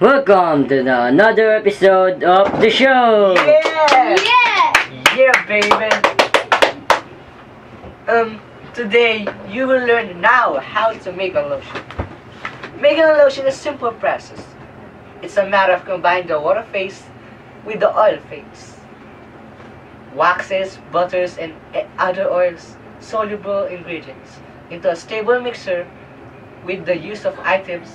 Welcome to the another episode of the show. Yeah! Yeah! Yeah, baby! Um, today you will learn now how to make a lotion. Making a lotion is a simple process. It's a matter of combining the water phase with the oil phase. Waxes, butters, and other oils soluble ingredients into a stable mixture with the use of items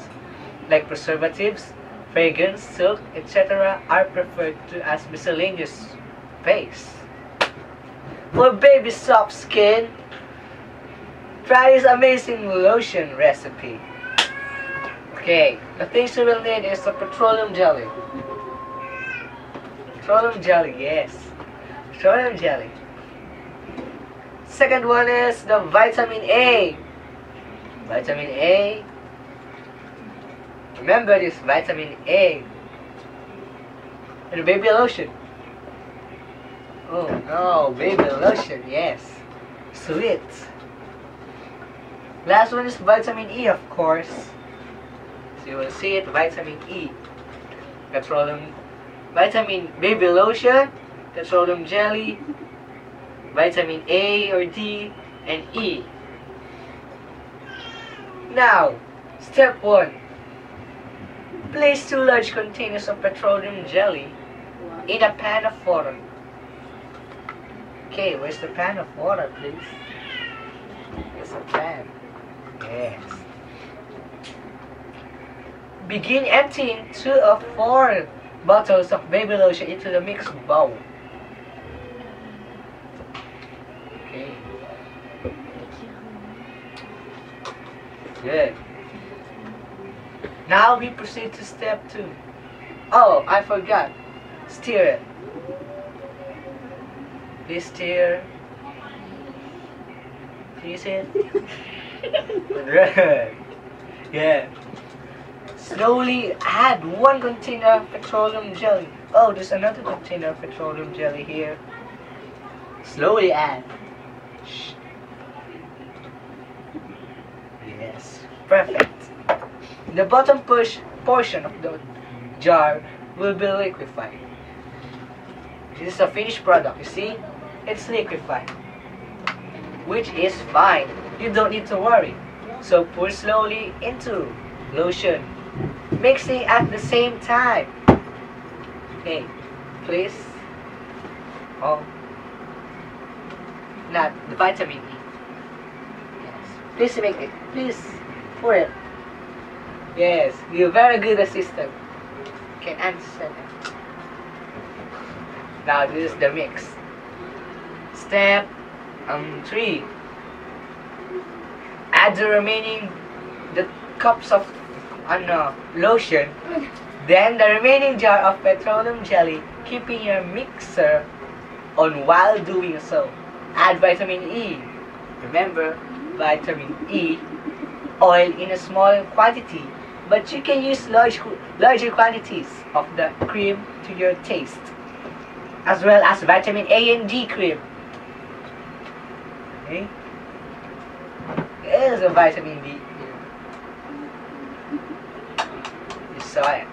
like preservatives, fragrance, silk, etc. are preferred to as miscellaneous base. For baby soft skin, try this amazing lotion recipe. Okay, the things you will need is the petroleum jelly. Petroleum jelly, yes. Petroleum jelly. Second one is the vitamin A. Vitamin A. Remember this vitamin A. And baby lotion. Oh no, baby lotion, yes. Sweet. Last one is vitamin E, of course. So you will see it, vitamin E. Petroleum, vitamin baby lotion, petroleum jelly, vitamin A or D, and E. Now, step one. Place two large containers of petroleum jelly in a pan of water. Okay, where's the pan of water, please? There's a pan. Yes. Begin emptying two of four bottles of baby lotion into the mixed bowl. Okay. Good. Now we proceed to step two. Oh, I forgot. Stir it. Please stir. Can you see it? Good. Yeah. Slowly add one container of petroleum jelly. Oh, there's another container of petroleum jelly here. Slowly add. Shh. Yes, perfect. The bottom push portion of the jar will be liquefied. This is a finished product, you see? It's liquefied. Which is fine. You don't need to worry. So pour slowly into lotion. Mixing at the same time. Okay, please. Oh. Not the vitamin E. Yes. Please make it. Please pour it. Yes, you're very good assistant. Can answer that. Now this is the mix. Step um three. Add the remaining the cups of uh, lotion. Then the remaining jar of petroleum jelly, keeping your mixer on while doing so. Add vitamin E. Remember, vitamin E, oil in a small quantity, but you can use large, larger quantities of the cream to your taste, as well as vitamin A and D cream. Okay? There's a vitamin D. You saw it.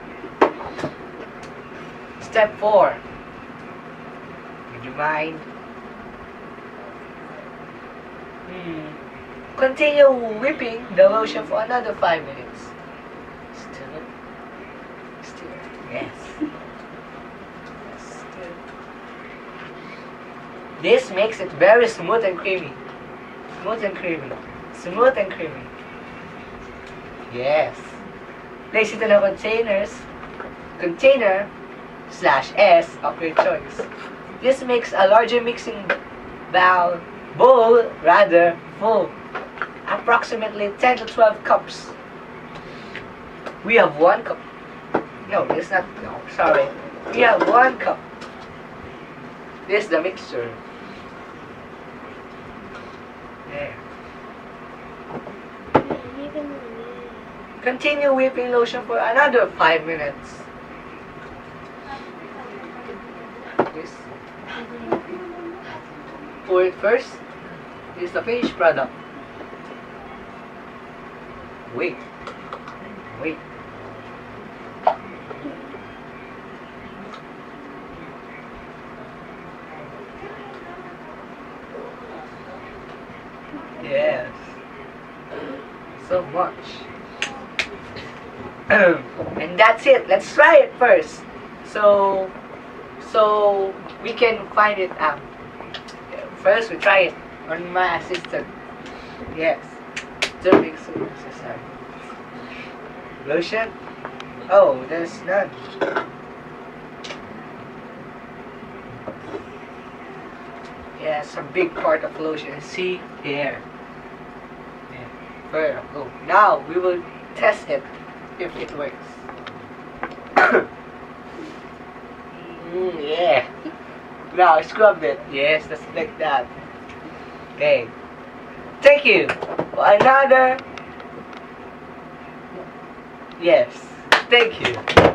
Step 4. Would you mind? Hmm. Continue whipping the lotion for another 5 minutes. Still it. Still it. Yes. Still. This makes it very smooth and creamy. Smooth and creamy. Smooth and creamy. Yes. Place it in a containers. Container slash S of your choice. This makes a larger mixing bowl, bowl rather full. Approximately 10 to 12 cups. We have one cup. No, it's not. No, sorry. We have one cup. This is the mixture. Continue whipping lotion for another 5 minutes. This. Pour it first. This is the finished product. Wait. Wait. Yes. So much. and that's it. Let's try it first. So, so we can find it out. First, we try it on my assistant. Yes. Turmeric soup necessary. Lotion? Oh, there's none. Yes, a big part of lotion. See here. Yeah. Oh, now we will test it if it works. mm, yeah. Now scrub it. Yes, just like that. Okay. Thank you for another. Yes. Thank you.